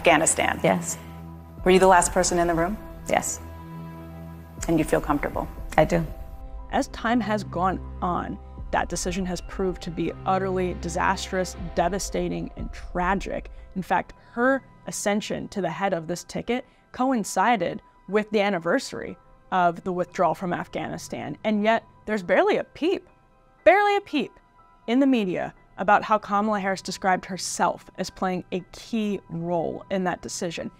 Afghanistan. Yes. Were you the last person in the room? Yes. And you feel comfortable? I do. As time has gone on, that decision has proved to be utterly disastrous, devastating, and tragic. In fact, her ascension to the head of this ticket coincided with the anniversary of the withdrawal from Afghanistan. And yet, there's barely a peep, barely a peep in the media about how Kamala Harris described herself as playing a key role in that decision.